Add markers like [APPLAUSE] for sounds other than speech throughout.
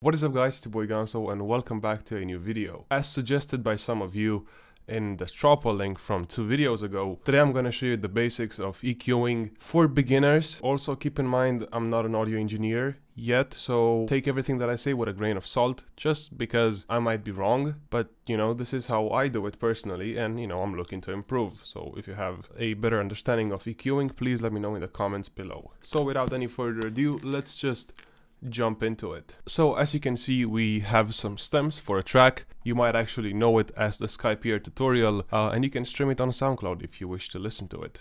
What is up guys, it's your boy Gunso and welcome back to a new video. As suggested by some of you in the Strawpoll link from two videos ago, today I'm gonna show you the basics of EQing for beginners. Also keep in mind I'm not an audio engineer yet, so take everything that I say with a grain of salt, just because I might be wrong, but you know, this is how I do it personally and you know, I'm looking to improve. So if you have a better understanding of EQing, please let me know in the comments below. So without any further ado, let's just jump into it. So as you can see we have some stems for a track. You might actually know it as the Skypier tutorial uh, and you can stream it on SoundCloud if you wish to listen to it.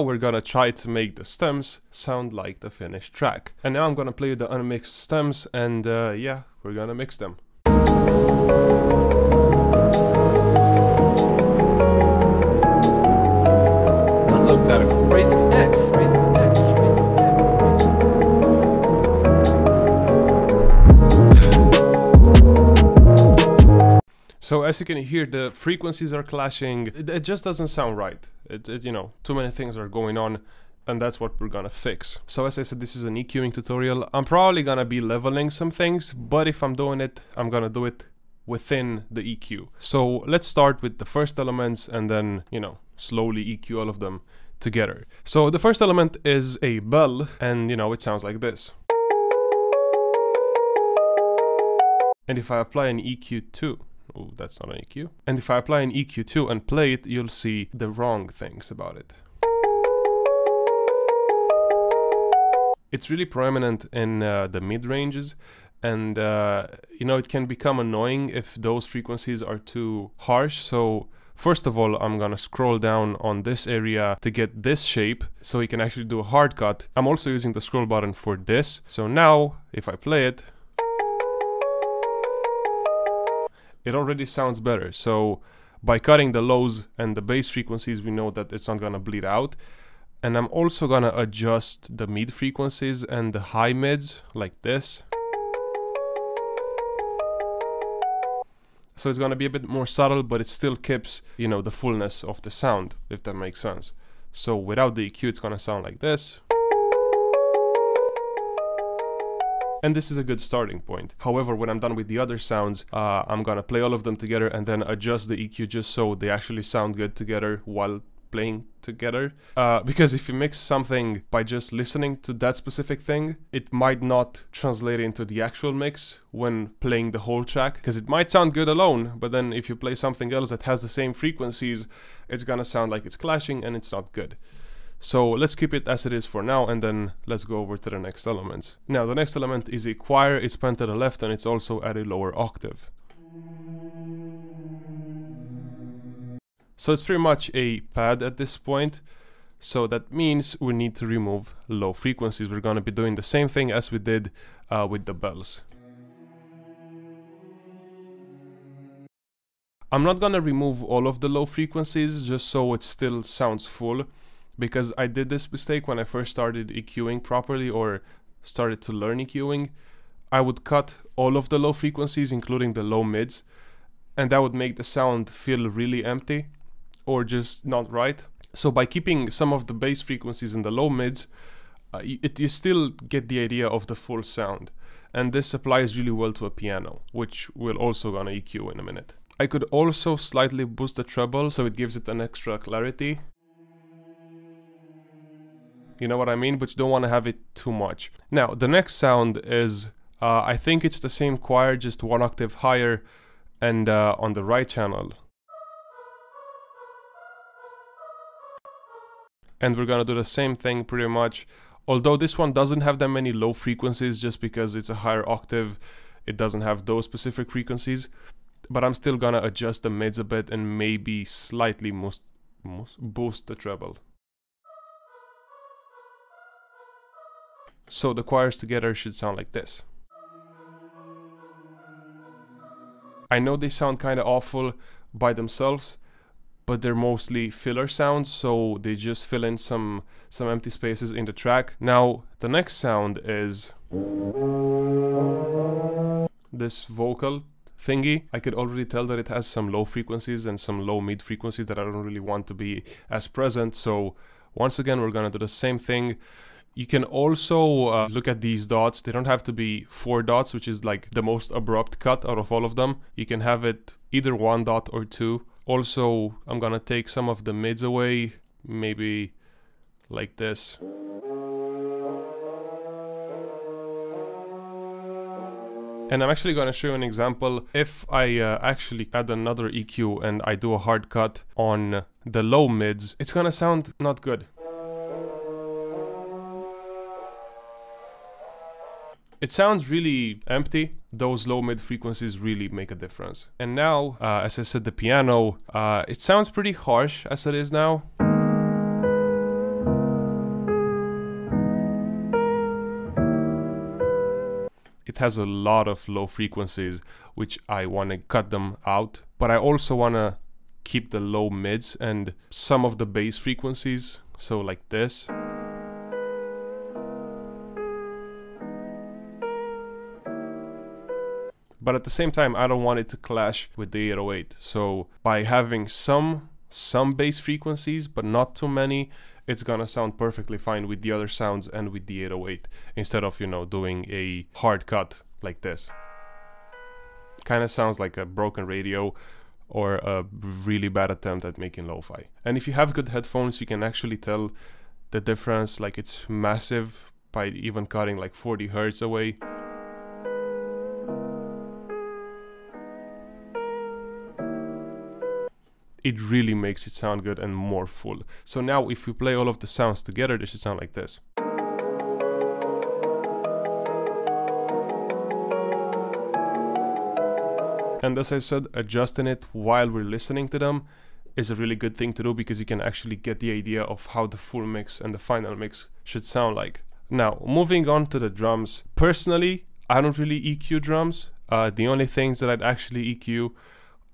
Now we're gonna try to make the stems sound like the finished track. And now I'm gonna play the unmixed stems and uh, yeah, we're gonna mix them. So as you can hear, the frequencies are clashing. It, it just doesn't sound right. It, it, you know, too many things are going on and that's what we're gonna fix. So as I said, this is an EQing tutorial. I'm probably gonna be leveling some things, but if I'm doing it, I'm gonna do it within the EQ. So let's start with the first elements and then, you know, slowly EQ all of them together. So the first element is a bell and, you know, it sounds like this. And if I apply an EQ2, Oh, that's not an EQ. And if I apply an EQ2 and play it, you'll see the wrong things about it. It's really prominent in uh, the mid ranges and uh, you know it can become annoying if those frequencies are too harsh so First of all, I'm gonna scroll down on this area to get this shape so we can actually do a hard cut. I'm also using the scroll button for this. So now, if I play it, it already sounds better. So by cutting the lows and the bass frequencies, we know that it's not gonna bleed out. And I'm also gonna adjust the mid frequencies and the high mids like this. So it's gonna be a bit more subtle, but it still keeps, you know, the fullness of the sound, if that makes sense. So without the EQ, it's gonna sound like this. And this is a good starting point. However, when I'm done with the other sounds, uh, I'm gonna play all of them together and then adjust the EQ just so they actually sound good together while playing together. Uh, because if you mix something by just listening to that specific thing, it might not translate into the actual mix when playing the whole track. Because it might sound good alone, but then if you play something else that has the same frequencies, it's gonna sound like it's clashing and it's not good. So let's keep it as it is for now and then let's go over to the next element. Now the next element is a choir, it's panned to the left and it's also at a lower octave. So it's pretty much a pad at this point. So that means we need to remove low frequencies. We're gonna be doing the same thing as we did uh, with the bells. I'm not gonna remove all of the low frequencies just so it still sounds full because I did this mistake when I first started EQing properly or started to learn EQing. I would cut all of the low frequencies, including the low mids, and that would make the sound feel really empty or just not right. So by keeping some of the bass frequencies in the low mids, uh, it, you still get the idea of the full sound. And this applies really well to a piano, which we're also gonna EQ in a minute. I could also slightly boost the treble so it gives it an extra clarity. You know what I mean? But you don't want to have it too much. Now, the next sound is, uh, I think it's the same choir, just one octave higher and uh, on the right channel. And we're gonna do the same thing pretty much. Although this one doesn't have that many low frequencies just because it's a higher octave, it doesn't have those specific frequencies. But I'm still gonna adjust the mids a bit and maybe slightly most, most boost the treble. So the choirs together should sound like this. I know they sound kinda awful by themselves, but they're mostly filler sounds, so they just fill in some some empty spaces in the track. Now, the next sound is this vocal thingy. I could already tell that it has some low frequencies and some low mid frequencies that I don't really want to be as present. So once again, we're gonna do the same thing. You can also uh, look at these dots. They don't have to be four dots, which is like the most abrupt cut out of all of them. You can have it either one dot or two. Also, I'm gonna take some of the mids away, maybe like this. And I'm actually going to show you an example. If I uh, actually add another EQ and I do a hard cut on the low mids, it's going to sound not good. It sounds really empty. Those low mid frequencies really make a difference. And now, uh, as I said, the piano, uh, it sounds pretty harsh as it is now. It has a lot of low frequencies, which I want to cut them out. But I also want to keep the low mids and some of the bass frequencies. So like this. But at the same time I don't want it to clash with the 808 so by having some some bass frequencies but not too many it's gonna sound perfectly fine with the other sounds and with the 808 instead of you know doing a hard cut like this. Kind of sounds like a broken radio or a really bad attempt at making lo-fi. And if you have good headphones you can actually tell the difference like it's massive by even cutting like 40 hertz away it really makes it sound good and more full. So now if we play all of the sounds together, they should sound like this. And as I said, adjusting it while we're listening to them is a really good thing to do because you can actually get the idea of how the full mix and the final mix should sound like. Now, moving on to the drums. Personally, I don't really EQ drums. Uh, the only things that I'd actually EQ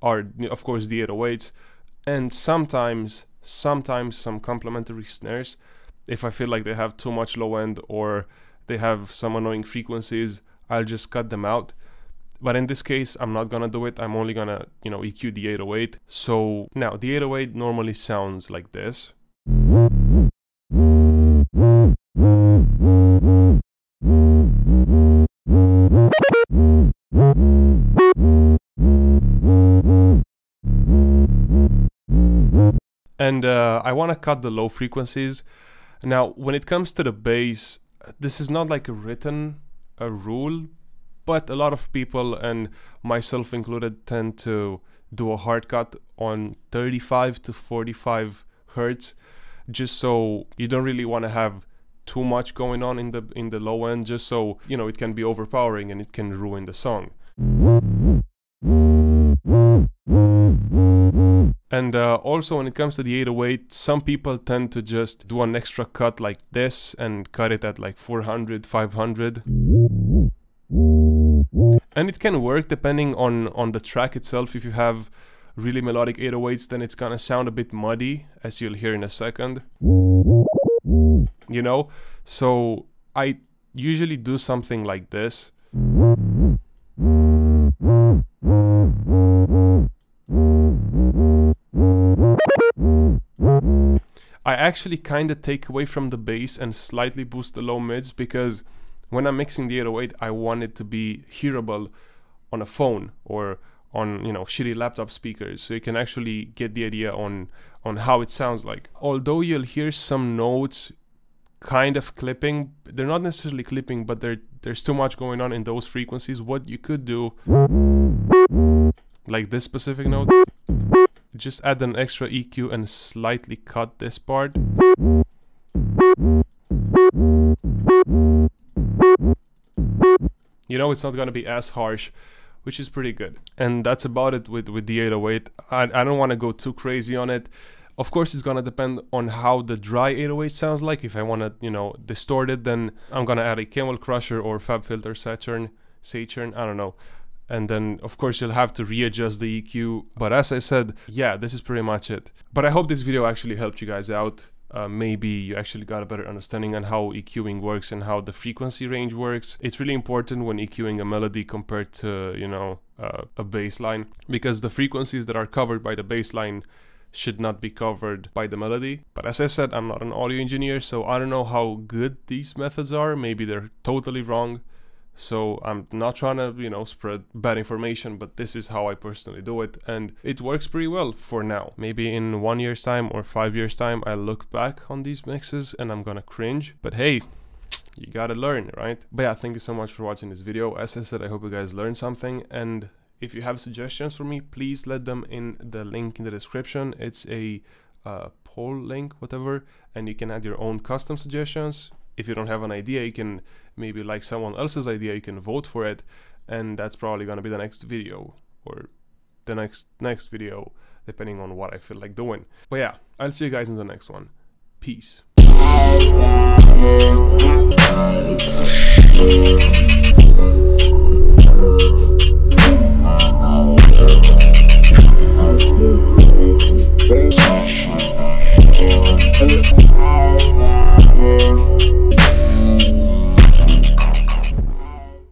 are, of course, the 808s, and sometimes sometimes some complementary snares if I feel like they have too much low end or they have some annoying frequencies I'll just cut them out. But in this case I'm not gonna do it. I'm only gonna you know EQ the 808 so now the 808 normally sounds like this and uh, I want to cut the low frequencies. Now, when it comes to the bass, this is not like a written a rule, but a lot of people and myself included tend to do a hard cut on 35 to 45 hertz just so you don't really want to have too much going on in the in the low end just so you know it can be overpowering and it can ruin the song and uh, also when it comes to the 808, some people tend to just do an extra cut like this and cut it at like 400, 500. And it can work depending on, on the track itself. If you have really melodic 808s, then it's gonna sound a bit muddy, as you'll hear in a second. You know? So I usually do something like this. I actually kind of take away from the bass and slightly boost the low mids because when I'm mixing the 808, I want it to be hearable on a phone or on you know shitty laptop speakers. So you can actually get the idea on on how it sounds like. Although you'll hear some notes kind of clipping they're not necessarily clipping but there's too much going on in those frequencies. What you could do like this specific note just add an extra EQ and slightly cut this part. You know, it's not gonna be as harsh, which is pretty good. And that's about it with, with the 808. I, I don't wanna go too crazy on it. Of course, it's gonna depend on how the dry 808 sounds like. If I wanna, you know, distort it, then I'm gonna add a Camel Crusher or FabFilter Saturn, Saturn, I don't know. And then of course you'll have to readjust the EQ. But as I said, yeah, this is pretty much it. But I hope this video actually helped you guys out. Uh, maybe you actually got a better understanding on how EQing works and how the frequency range works. It's really important when EQing a melody compared to, you know, uh, a bass line because the frequencies that are covered by the bass line should not be covered by the melody. But as I said, I'm not an audio engineer, so I don't know how good these methods are. Maybe they're totally wrong. So I'm not trying to, you know, spread bad information, but this is how I personally do it. And it works pretty well for now. Maybe in one year's time or five years time, I look back on these mixes and I'm gonna cringe. But hey, [TSK] you gotta learn, right? But yeah, thank you so much for watching this video. As I said, I hope you guys learned something. And if you have suggestions for me, please let them in the link in the description. It's a uh, poll link, whatever, and you can add your own custom suggestions if you don't have an idea, you can maybe like someone else's idea, you can vote for it, and that's probably gonna be the next video or the next next video, depending on what I feel like doing. But yeah, I'll see you guys in the next one. Peace.